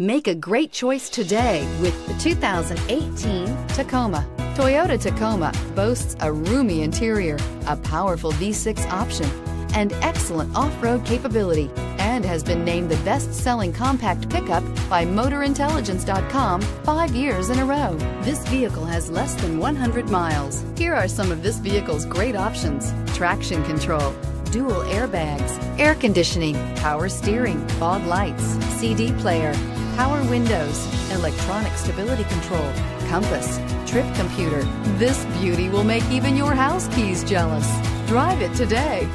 Make a great choice today with the 2018 Tacoma. Toyota Tacoma boasts a roomy interior, a powerful V6 option, and excellent off-road capability, and has been named the best-selling compact pickup by MotorIntelligence.com five years in a row. This vehicle has less than 100 miles. Here are some of this vehicle's great options. Traction control, dual airbags, air conditioning, power steering, fog lights, CD player, power windows, electronic stability control, compass, trip computer. This beauty will make even your house keys jealous. Drive it today.